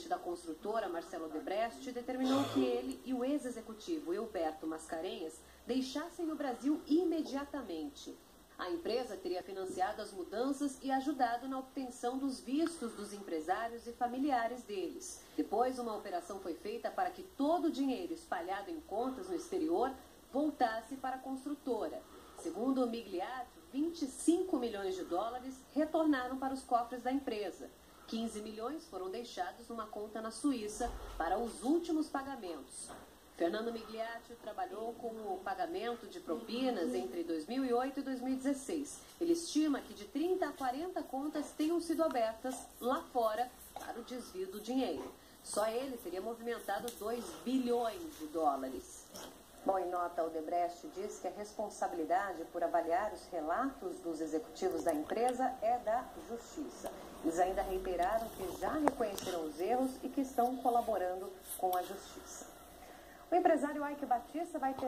presidente da construtora, Marcelo Debrecht, determinou que ele e o ex-executivo Hilberto Mascarenhas deixassem o Brasil imediatamente. A empresa teria financiado as mudanças e ajudado na obtenção dos vistos dos empresários e familiares deles. Depois, uma operação foi feita para que todo o dinheiro espalhado em contas no exterior voltasse para a construtora. Segundo o Migliaccio, 25 milhões de dólares retornaram para os cofres da empresa. 15 milhões foram deixados numa conta na Suíça para os últimos pagamentos. Fernando Migliaccio trabalhou com o pagamento de propinas entre 2008 e 2016. Ele estima que de 30 a 40 contas tenham sido abertas lá fora para o desvio do dinheiro. Só ele teria movimentado 2 bilhões de dólares. Bom, em nota, o Debrecht diz que a responsabilidade por avaliar os relatos dos executivos da empresa é da Justiça. Eles ainda reiteraram que já reconheceram os erros e que estão colaborando com a Justiça. O empresário Ike Batista vai ter